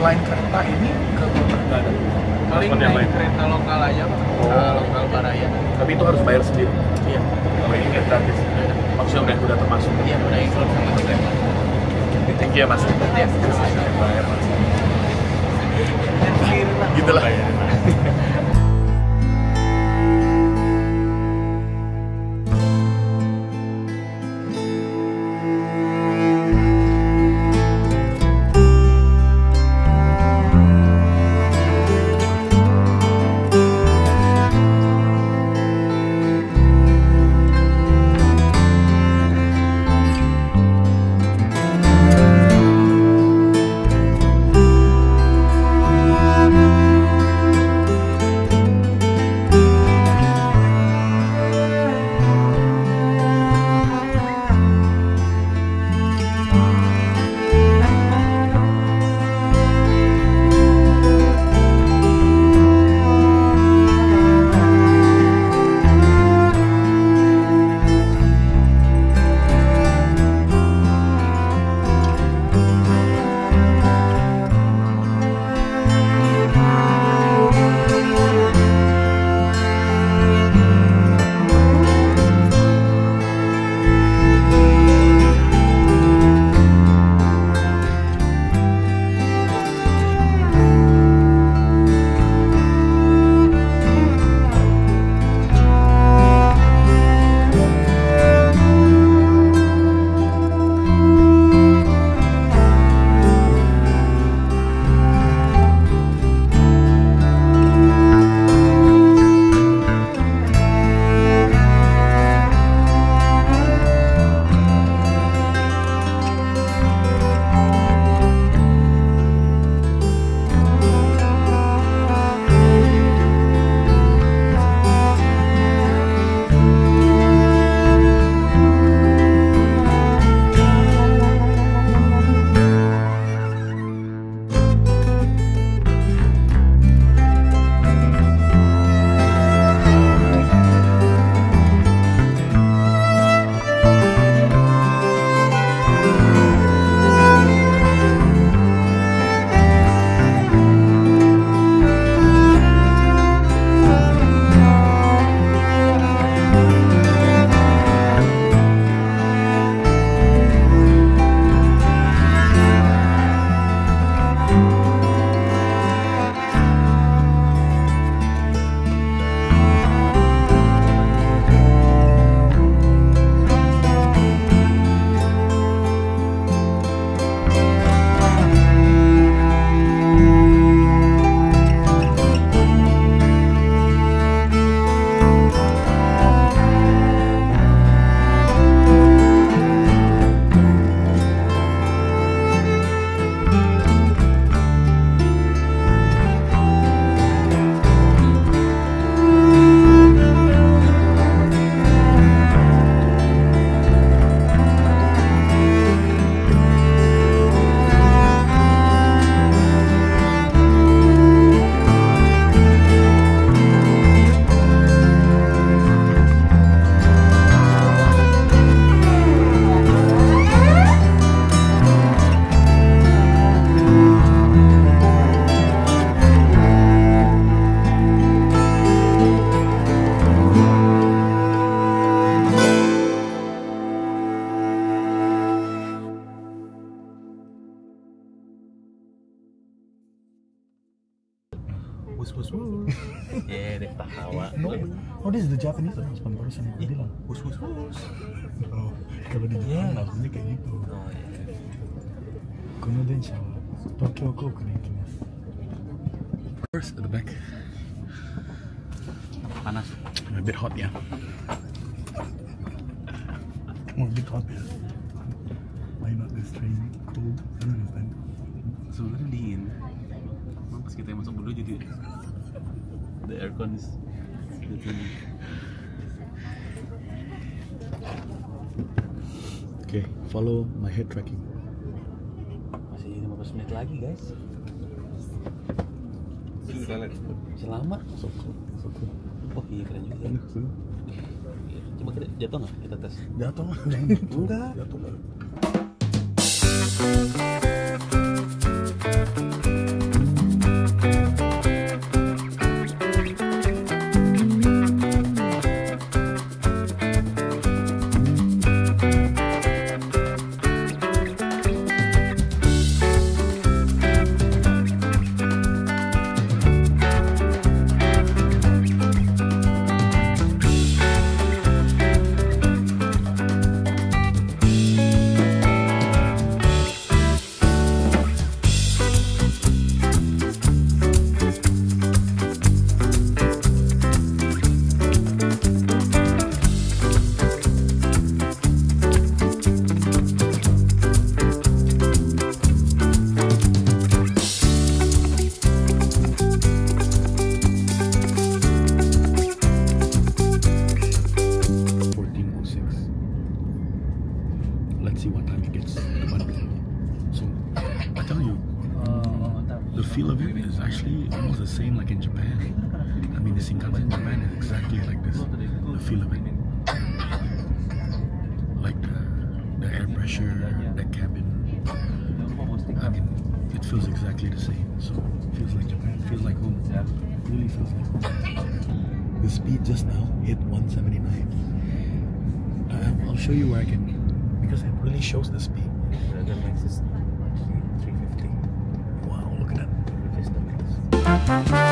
selain kereta ini ke kota nggak ada. paling naik lain. kereta lokal aja Pak. Oh. Lokal Baraya Tapi itu harus bayar sendiri. iya Kalau ini nggak gratis. Maksudnya udah udah termasuk. iya udah include sama Pak. Thank you ya mas. Iya. Bayar mas. Gitu lah. deh tawa. No. Oh, this is the Japanese announcement barusan yang gue bilang. Bus bus bus. Oh, kalau di Jepang langsungnya kayak gitu. Oh iya. この電車は東京航空に行きます。First at the back. Panas. A bit hot ya. Oh, a bit hot ya. Why not this train cold? I don't understand. Sebenarnya dingin. Emang pas kita masuk dulu jadi the aircon is between Okay, follow my head tracking. masih 15 menit lagi guys. Masih lama. So cool, so cool. Oh iya keren juga. Coba kita jatuh nggak? Kita tes. Jatuh gitu. Enggak. Jatuh lah. The feel of it is actually almost the same like in Japan. I mean, the Shinkansen in Japan is exactly like this. The feel of it, like the, the air pressure, the cabin. I mean, it feels exactly the same. So it feels like Japan. It feels like home. It really feels like home. The speed just now hit 179. I, I'll show you where I can, because it really shows the speed. Bye.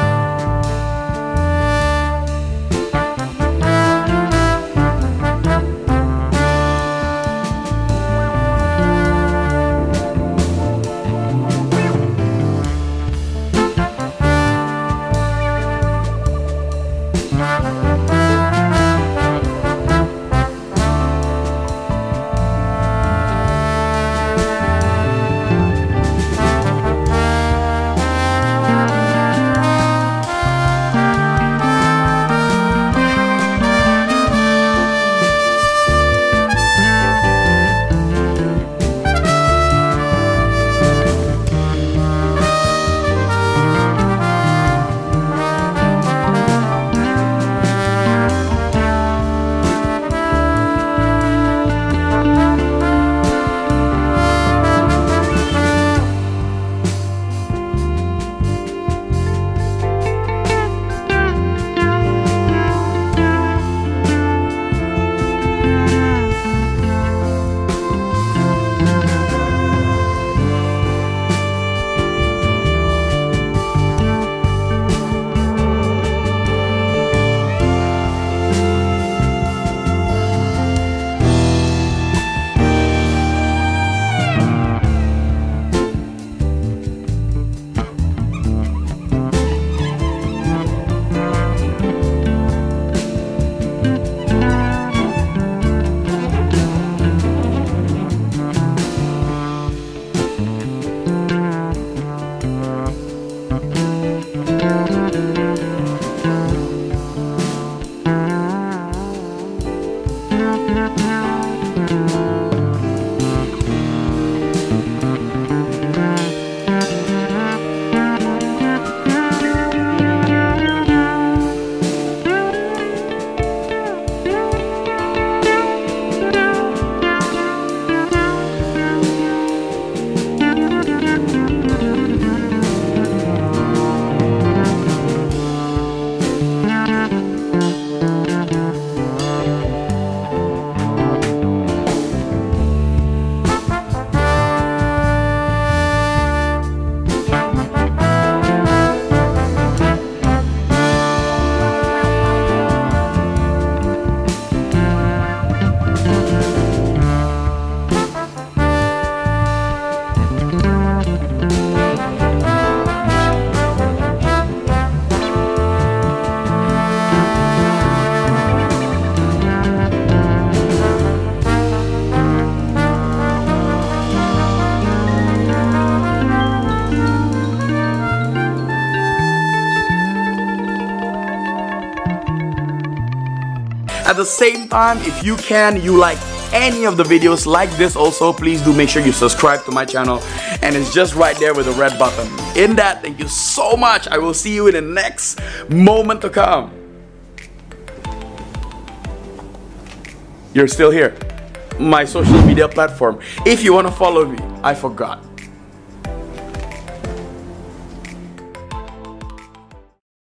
At the same time, if you can, you like any of the videos like this also, please do make sure you subscribe to my channel. And it's just right there with the red button. In that, thank you so much. I will see you in the next moment to come. You're still here. My social media platform. If you want to follow me, I forgot.